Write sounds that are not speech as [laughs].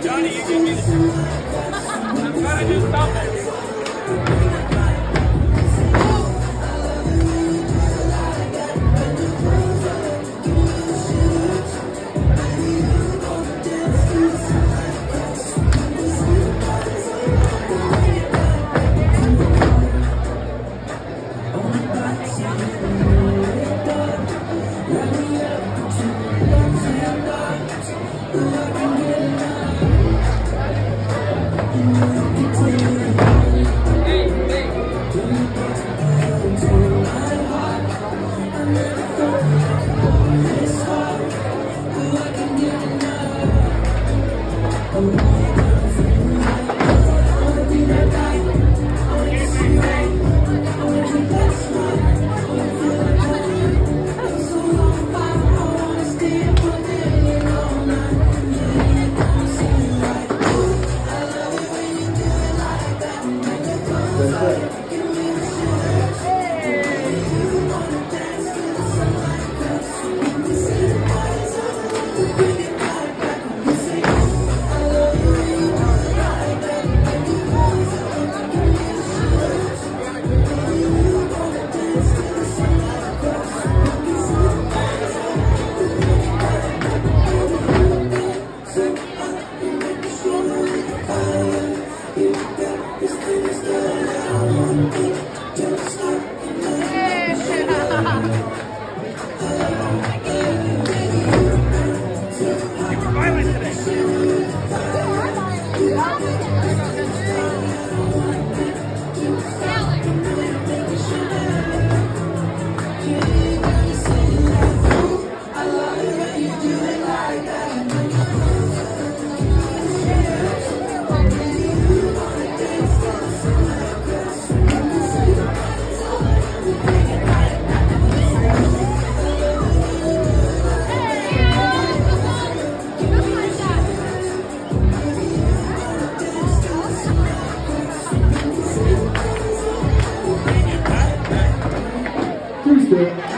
Johnny, you give me the... [laughs] I'm trying to do something. 对，对。Music.